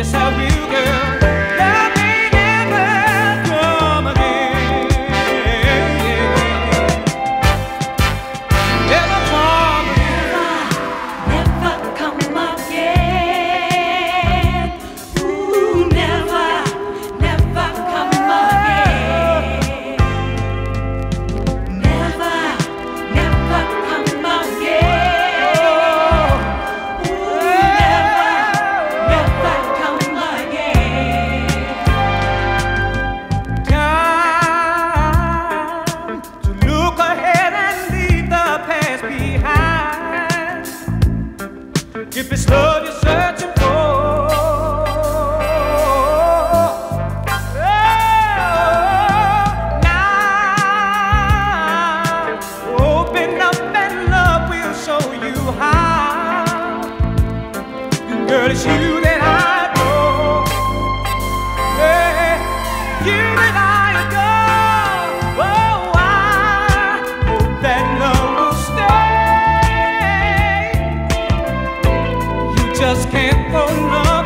Yes, I will, girl. If it's love you're searching for, oh, now open up and love will show you how. Girl, it's you Oh, just can't